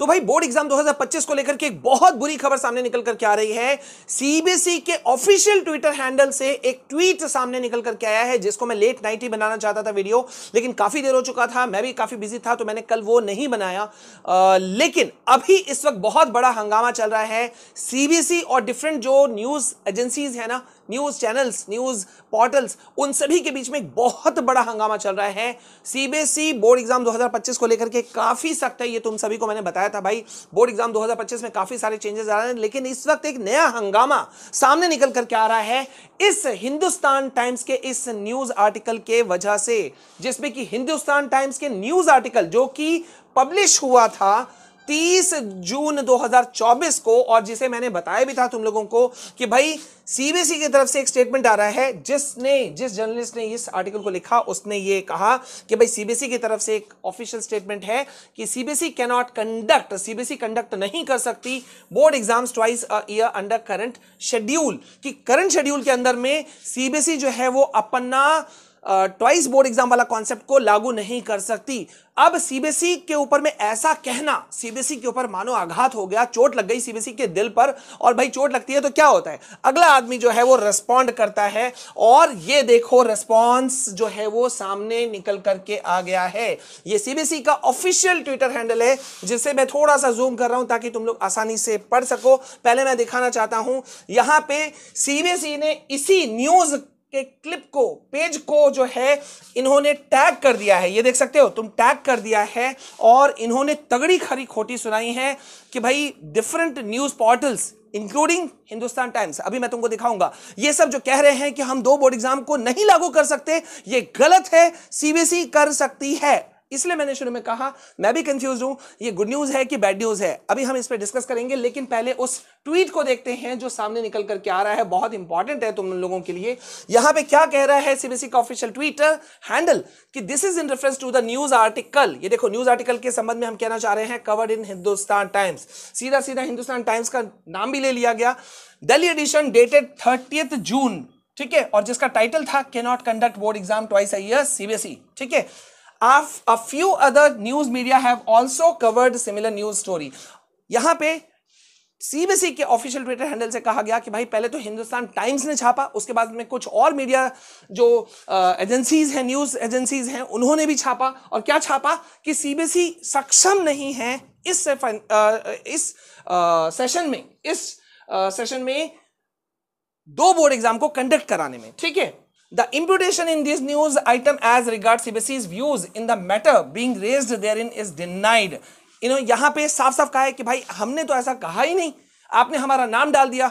तो भाई board exam 2025 को लेकर के एक बहुत बुरी खबर सामने निकल करके आ रही है। सीबीएसई के ऑफिशियल ट्विटर हैंडल से एक ट्वीट सामने निकल करके आया है जिसको मैं लेट नाइट ही बनाना चाहता था वीडियो लेकिन काफ़ी देर हो चुका था मैं भी काफ़ी बिज़ी था तो मैंने कल वो नहीं बनाया। आ, लेकिन अभी इस वक्त बहुत बड़ा हंगामा चल रहा है। सीबीएसई और डिफरेंट जो न्यूज़ एजेंसीज है ना न्यूज़ चैनल्स, न्यूज़ पोर्टल्स, उन सभी के बीच में एक बहुत बड़ा हंगामा चल रहा है। सीबीएसई बोर्ड एग्ज़ाम 2025 को लेकर के काफ़ी सख्त है, ये तुम सभी को मैंने बताया था भाई। बोर्ड एग्ज़ाम 2025 में काफ़ी सारे चेंजेस आ रहे हैं, लेकिन इस वक्त एक नया हंगामा सामने निकल करके आ रहा है इस हिंदुस्तान टाइम्स के इस न्यूज़ आर्टिकल के वजह से, जिसमें कि हिंदुस्तान टाइम्स के न्यूज़ आर्टिकल जो कि पब्लिश हुआ था 30 जून 2024 को, और जिसे मैंने बताया भी था तुम लोगों को कि भाई सीबीएसई की तरफ़ से एक स्टेटमेंट आ रहा है, जिसने, जिस जर्नलिस्ट ने इस आर्टिकल को लिखा, उसने ये कहा कि भाई सीबीएसई की तरफ़ से एक ऑफिशियल स्टेटमेंट है कि CBSE can not conduct CBSE conduct नहीं कर सकती। Board exams twice year under current schedule कि करंट शेड्यूल के अंदर में सीबीएसई जो है, वो अपना ट्वाइस बोर्ड एग्ज़ाम वाला कॉन्सेप्ट को लागू नहीं कर सकती। अब सीबीएसई के ऊपर में ऐसा कहना सीबीएसई के ऊपर मानो आघात हो गया, चोट लग गई सीबीएसई के दिल पर और भाई चोट लगती है तो क्या होता है? अगला आदमी जो है वो रेस्पॉन्ड करता है और ये देखो रेस्पॉन्स जो है वो सामने निकल करके आ गया है। ये सीबीएसई का ऑफिशियल ट्विटर हैंडल है, जिसे मैं थोड़ा सा जूम कर रहा हूँ ताकि तुम लोग आसानी से पढ़ सको। पहले मैं दिखाना चाहता हूँ, यहाँ पे सीबीएसई ने इसी न्यूज़ के क्लिप को, पेज को जो है, इन्होंने टैग कर दिया है। ये देख सकते हो, तुम टैग कर दिया है और इन्होंने तगड़ी खरी खोटी सुनाई है कि भाई different news portals including Hindustan Times अभी मैं तुमको दिखाऊँगा। ये सब जो कह रहे हैं कि हम दो बोर्ड एग्ज़ाम को नहीं लागू कर सकते, ये गलत है सीबीएसई कर सकती है। इसलिए मैंने शुरू में कहा, मैं भी कंफ्यूज हूँ, ये गुड न्यूज़ है कि बैड न्यूज़ है? अभी हम इस पर डिस्कस करेंगे, लेकिन पहले उस ट्वीट को देखते हैं जो सामने निकल करके आ रहा है, बहुत इंपॉर्टेंट है तुम लोगों के लिए। यहाँ पे क्या कह रहा है सीबीसी का ऑफिशियल ट्विटर हैंडल कि this is in reference to the news article ये देखो न्यूज़ आर्टिकल के संबंध में हम कहना चाह रहे हैं कवर्ड इन हिंदुस्तान टाइम्स सीधा सीधा हिंदुस्तान टाइम्स का नाम भी ले लिया गया। Delhi edition dated thirtieth June ठीक है? और जिसका टाइटल था can not conduct board exam twice year CBSE ठीक है? A few other news media have also covered similar news story. यहाँ पे सीबीएसई के ऑफिशियल ट्विटर हैंडल से कहा गया कि भाई, पहले तो हिंदुस्तान टाइम्स ने छापा, उसके बाद में कुछ और मीडिया जो एजेंसीज हैं न्यूज़ एजेंसीज हैं, उन्होंने भी छापा। और क्या छापा? कि सीबीएसई सक्षम नहीं है इस इस सेशन में, इस सेशन में दो बोर्ड एग्ज़ाम को कंडक्ट कराने में, ठीक है? The imputation in this news item as regards CBSE's views in the matter being raised therein is denied. You know, यहाँ पे साफ़ साफ़ कहा है कि भाई हमने तो ऐसा कहा ही नहीं आपने हमारा नाम डाल दिया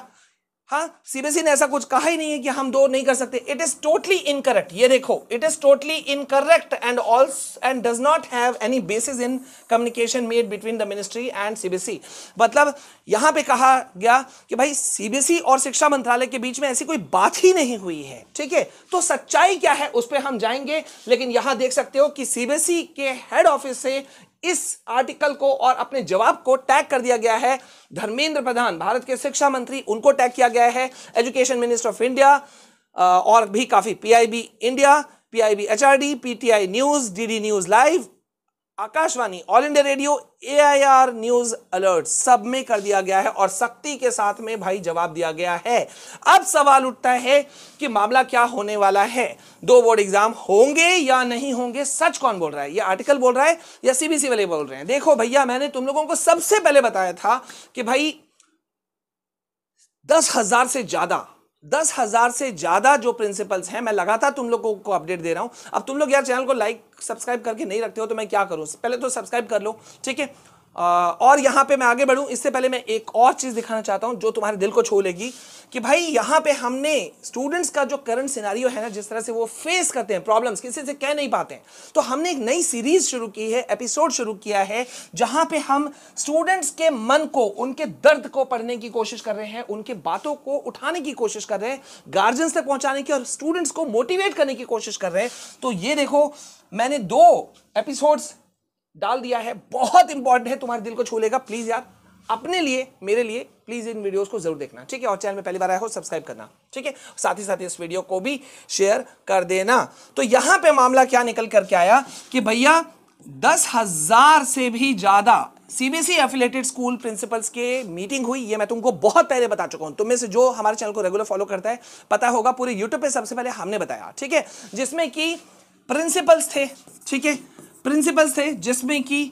हाँ सीबीएसई ने ऐसा कुछ कहा ही नहीं है कि हम दो नहीं कर सकते। इट इज़ टोटली इनकरेक्ट ये देखो it is totally incorrect and also and does not have any basis in communication made between the ministry and CBSE मतलब यहाँ पे कहा गया कि भाई सीबीएसई और शिक्षा मंत्रालय के बीच में ऐसी कोई बात ही नहीं हुई है। ठीक है? तो सच्चाई क्या है? उस पर हम जाएँगे, लेकिन यहाँ देख सकते हो कि सीबीएसई के हेड ऑफ़िस से इस आर्टिकल को और अपने जवाब को टैग कर दिया गया है। धर्मेंद्र प्रधान, भारत के शिक्षा मंत्री, उनको टैग किया गया है। एजुकेशन मिनिस्टर ऑफ़ इंडिया और भी काफ़ी, PIB India, PIB HRD, PTI news, DD news live Akashvani all India radio AIR news alert सब में कर दिया गया है और सख्ती के साथ में भाई जवाब दिया गया है। अब सवाल उठता है कि मामला क्या होने वाला है? दो बोर्ड एग्ज़ाम होंगे या नहीं होंगे? सच कौन बोल रहा है? ये आर्टिकल बोल रहा है या सीबीसी वाले बोल रहे हैं? देखो भैया, मैंने तुम लोगों को सबसे पहले बताया था कि भाई दस से ज़्यादा दस हज़ार से ज़्यादा जो प्रिंसिपल्स हैं, मैं लगातार तुम लोगों को अपडेट दे रहा हूँ। अब तुम लोग यार चैनल को लाइक सब्सक्राइब करके नहीं रखते हो तो मैं क्या करूँ? पहले तो सब्सक्राइब कर लो, ठीक है? और यहाँ पे मैं आगे बढ़ूँ, इससे पहले मैं एक और चीज़ दिखाना चाहता हूँ, जो तुम्हारे दिल को छू लेगी, कि भाई यहाँ पे हमने स्टूडेंट्स का जो करंट सिनारियो है ना, जिस तरह से वो फेस करते हैं प्रॉब्लम्स किसी से कह नहीं पाते हैं। तो हमने एक नई सीरीज़ शुरू की है एपिसोड शुरू किया है, जहाँ पे हम स्टूडेंट्स के मन को, उनके दर्द को पढ़ने की कोशिश कर रहे हैं, उनके बातों को उठाने की कोशिश कर रहे हैं गार्जियंस तक पहुँचाने की और स्टूडेंट्स को मोटिवेट करने की कोशिश कर रहे हैं। तो ये देखो, मैंने दो एपिसोड्स डाल दिया है। बहुत इंपॉर्टेंट है, तुम्हारे दिल को छू लेगा। प्लीज़ यार, अपने लिए, मेरे लिए प्लीज़ इन वीडियोस को ज़रूर देखना, ठीक है? और चैनल में पहली बार आया हो सब्सक्राइब करना, ठीक है? साथ ही साथ इस वीडियो को भी शेयर कर देना। तो यहाँ पे मामला क्या निकल करके आया कि भैया, दस हज़ार से भी ज़्यादा सीबीएसई एफिलेटेड स्कूल प्रिंसिपल्स के मीटिंग हुई। ये मैं तुमको बहुत पहले बता चुका हूँ। तुम में से जो हमारे चैनल को रेगुलर फॉलो करता है, पता होगा, पूरे यूट्यूब पे सबसे पहले हमने बताया, ठीक है? जिसमें कि प्रिंसिपल्स थे, ठीक है? प्रिंसिपल्स थे, जिसमें कि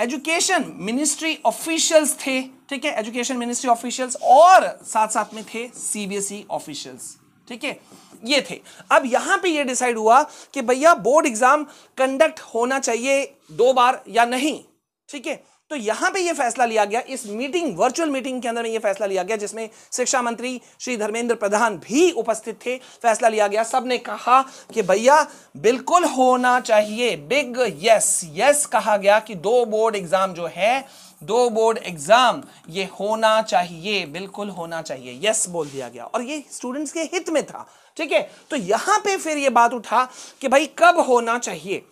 एजुकेशन मिनिस्ट्री ऑफिशियल्स थे, ठीक है? एजुकेशन मिनिस्ट्री ऑफिशियल्स और साथ साथ में थे सीबीएसई ऑफिशियल्स, ठीक है? ये थे। अब यहाँ पे ये डिसाइड हुआ कि भैया बोर्ड एग्ज़ाम कंडक्ट होना चाहिए दो बार या नहीं, ठीक है? तो यहाँ पे ये फैसला लिया गया, इस मीटिंग वर्चुअल मीटिंग के अंदर में ये फैसला लिया गया, जिसमें शिक्षा मंत्री श्री धर्मेंद्र प्रधान भी उपस्थित थे। फैसला लिया गया, सबने कहा कि भैया, बिल्कुल होना चाहिए बिग यस यस कहा गया कि दो बोर्ड एग्ज़ाम जो है, दो बोर्ड एग्ज़ाम ये होना चाहिए, बिल्कुल होना चाहिए यस बोल दिया गया। और ये स्टूडेंट्स के हित में था, ठीक है? तो यहाँ पे फिर ये बात उठा कि भाई, कब होना चाहिए?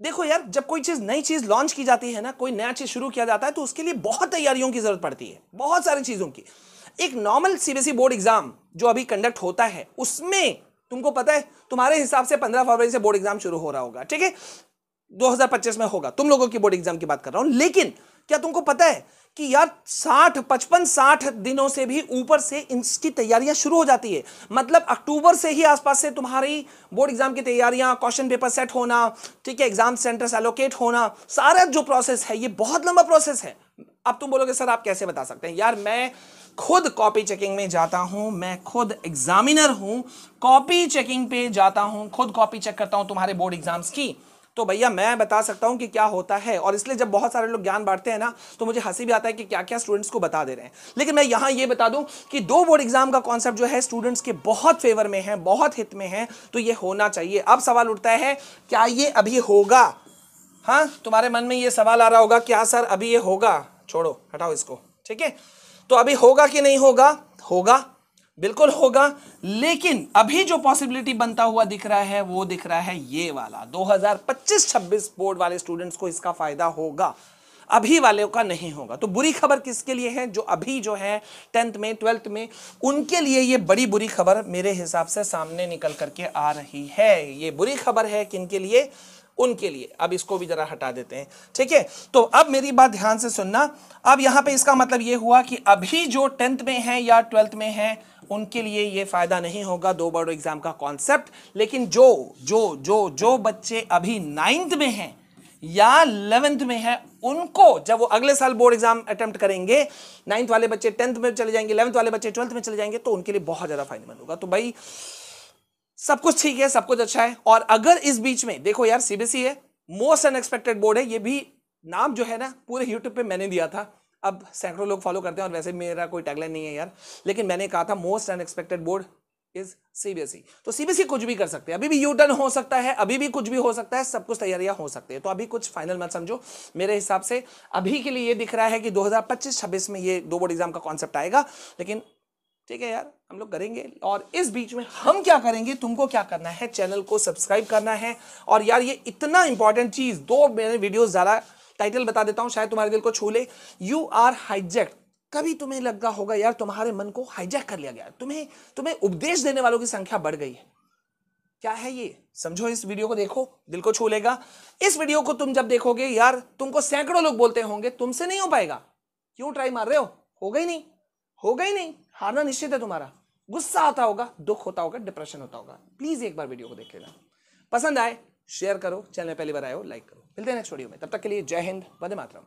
देखो यार, जब कोई चीज़, नई चीज़ लॉन्च की जाती है ना, कोई नया चीज़ शुरू किया जाता है तो उसके लिए बहुत तैयारियों की ज़रूरत पड़ती है, बहुत सारी चीज़ों की। एक नॉर्मल सीबीएसई बोर्ड एग्ज़ाम जो अभी कंडक्ट होता है, उसमें तुमको पता है, तुम्हारे हिसाब से पंद्रह फरवरी से बोर्ड एग्ज़ाम शुरू हो रहा होगा, ठीक है? 2025 में होगा, तुम लोगों की बोर्ड एग्ज़ाम की बात कर रहा हूँ, लेकिन क्या तुमको पता है कि यार 60 55 60 दिनों से भी ऊपर से इसकी तैयारियाँ शुरू हो जाती है? मतलब अक्टूबर से ही आसपास से तुम्हारी बोर्ड एग्ज़ाम की तैयारियाँ, क्वेश्चन पेपर सेट होना, ठीक है, एग्ज़ाम सेंटर्स एलोकेट होना, सारा जो प्रोसेस है, ये बहुत लंबा प्रोसेस है। अब तुम बोलोगे, सर, आप कैसे बता सकते हैं? यार, मैं खुद कॉपी चेकिंग में जाता हूँ, मैं खुद एग्जामिनर हूँ कॉपी चेकिंग पे जाता हूँ, खुद कॉपी चेक करता हूँ तुम्हारे बोर्ड एग्ज़ाम्स की। तो भैया मैं बता सकता हूँ कि क्या होता है, और इसलिए जब बहुत सारे लोग ज्ञान बांटते हैं ना तो मुझे हँसी भी आता है कि क्या क्या स्टूडेंट्स को बता दे रहे हैं। लेकिन मैं यहाँ ये बता दूँ कि दो बोर्ड एग्ज़ाम का कॉन्सेप्ट जो है स्टूडेंट्स के बहुत फेवर में है, बहुत हित में है तो ये होना चाहिए। अब सवाल उठता है, क्या ये अभी होगा? हाँ तुम्हारे मन में ये सवाल आ रहा होगा, क्या सर अभी ये होगा? छोड़ो, हटाओ इसको, ठीक है? तो अभी होगा कि नहीं होगा? होगा। बिल्कुल होगा, लेकिन अभी जो पॉसिबिलिटी बनता हुआ दिख रहा है, वो दिख रहा है ये वाला। 2025-26 बोर्ड वाले स्टूडेंट्स को इसका फ़ायदा होगा। अभी वाले का नहीं होगा। तो बुरी खबर किसके लिए है? जो अभी जो है टेंथ में ट्वेल्थ में, उनके लिए ये बड़ी बुरी खबर मेरे हिसाब से सामने निकल करके आ रही है। ये बुरी खबर है किनके लिए? उनके लिए। अब इसको भी जरा हटा देते हैं। ठीक है? तो अब मेरी बात ध्यान से सुनना। अब यहाँ पे इसका मतलब ये हुआ कि अभी जो टेंथ में है या ट्वेल्थ में है उनके लिए ये फ़ायदा नहीं होगा, दो बोर्ड एग्ज़ाम का कॉन्सेप्ट लेकिन जो जो जो जो बच्चे अभी नाइन्थ में हैं या इलेवेंथ में है, उनको जब वो अगले साल बोर्ड एग्ज़ाम अटेम्प्ट करेंगे नाइन्थ वाले बच्चे टेंथ में चले जाएँगे इलेवंथ वाले बच्चे ट्वेल्थ में चले जाएँगे तो उनके लिए बहुत ज़्यादा फ़ायदेमंद होगा। तो भाई, सब कुछ ठीक है, सब कुछ अच्छा है। और अगर इस बीच में, देखो यार सीबीएसई है मोस्ट अनएक्सपेक्टेड बोर्ड है, ये भी नाम जो है ना, पूरे यूट्यूब पे मैंने दिया था। अब सैकड़ों लोग फॉलो करते हैं और वैसे मेरा कोई टैगलाइन नहीं है यार। लेकिन मैंने कहा था most unexpected board is CBSE तो सीबीएसई कुछ भी कर सकते हैं। अभी भी यू टर्न हो सकता है, अभी भी कुछ भी हो सकता है, सब कुछ तैयारियाँ हो सकती है। तो अभी कुछ फाइनल मत समझो। मेरे हिसाब से अभी के लिए ये दिख रहा है कि 2025-26 में ये दो बोर्ड एग्ज़ाम का कॉन्सेप्ट आएगा। लेकिन ठीक है यार, हम लोग करेंगे। और इस बीच में हम क्या करेंगे, तुमको क्या करना है चैनल को सब्सक्राइब करना है। और यार, ये इतना इंपॉर्टेंट चीज़, दो मेरे वीडियो ज़्यादा टाइटल बता देता हूँ, शायद तुम्हारे दिल को छू ले। यू आर हाईजेक्ट कभी तुम्हें लगा होगा यार तुम्हारे मन को हाईजैक कर लिया गया। तुम्हें तुम्हें उपदेश देने वालों की संख्या बढ़ गई है। क्या है ये? समझो इस वीडियो को देखो, दिल को छू लेगा। इस वीडियो को तुम जब देखोगे, यार तुमको सैकड़ों लोग बोलते होंगे, तुमसे नहीं हो पाएगा। क्यों ट्राई मार रहे हो? ही नहीं होगा ही नहीं। हारना निश्चित है तुम्हारा। गुस्सा आता होगा, दुख होता होगा डिप्रेशन होता होगा। प्लीज़ एक बार वीडियो को देख लेना। पसंद आए शेयर करो चैनल पहली बार आए हो लाइक करो। मिलते हैं नेक्स्ट वीडियो में। तब तक के लिए जय हिंद वंदे मातरम।